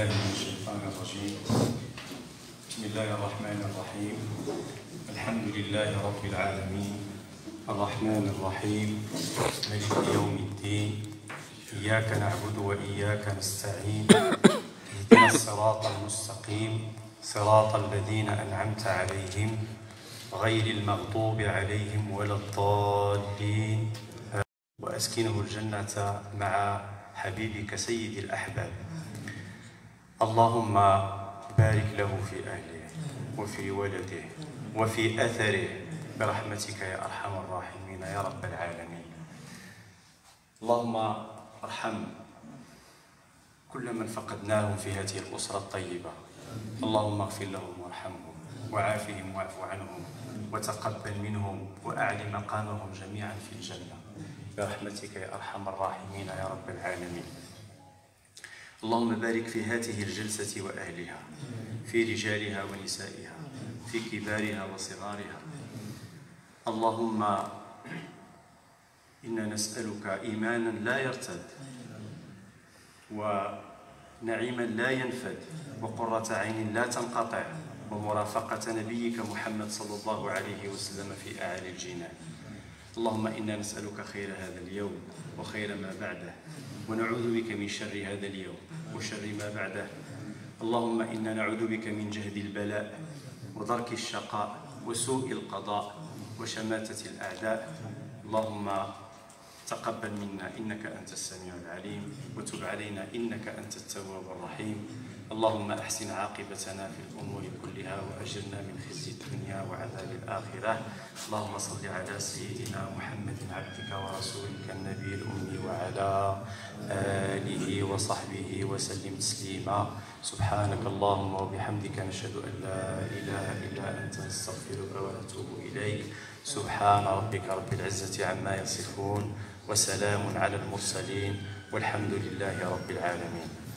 بالله من الشيطان الرجيم. بسم الله الرحمن الرحيم. الحمد لله رب العالمين. الرحمن الرحيم. ملك يوم الدين. إياك نعبد وإياك نستعين. اهدنا الصراط المستقيم. صراط الذين أنعمت عليهم غير المغضوب عليهم ولا الضالين. وأسكنه الجنة مع حبيبك سيد الأحباب. اللهم بارك له في أهله وفي ولده وفي أثره برحمتك يا أرحم الراحمين يا رب العالمين. اللهم ارحم كل من فقدناهم في هذه الأسرة الطيبة. اللهم اغفر لهم وارحمهم وعافهم واعف عنهم وتقبل منهم وأعلي مقامهم جميعا في الجنة. برحمتك يا أرحم الراحمين يا رب العالمين. اللهم بارك في هذه الجلسة وأهلها في رجالها ونسائها في كبارها وصغارها. اللهم إنا نسألك إيمانا لا يرتد ونعيما لا ينفد وقرة عين لا تنقطع ومرافقة نبيك محمد صلى الله عليه وسلم في أعالي الجنان. اللهم إنا نسألك خير هذا اليوم وخير ما بعده ونعوذ بك من شر هذا اليوم وشر ما بعده. اللهم إنا نعوذ بك من جهد البلاء ودرك الشقاء وسوء القضاء وشماتة الأعداء. اللهم تقبل منا إنك أنت السميع العليم وتب علينا إنك أنت التواب الرحيم. اللهم أحسن عاقبتنا في الأمور كلها وأجرنا من خزي الدنيا وعذاب الآخرة. اللهم صل على سيدنا محمد عبدك ورسولك النبي الأمي وعلى آله وصحبه وسلم تسليما. سبحانك اللهم وبحمدك نشهد أن لا إله إلا أنت نستغفرك ونتوب إليك. سبحان ربك رب العزة عما يصفون وسلام على المرسلين والحمد لله رب العالمين.